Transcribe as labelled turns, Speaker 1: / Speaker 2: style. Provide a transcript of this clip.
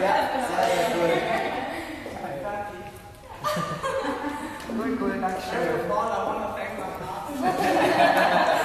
Speaker 1: Yeah, good. good, good, actually. I want to thank my class.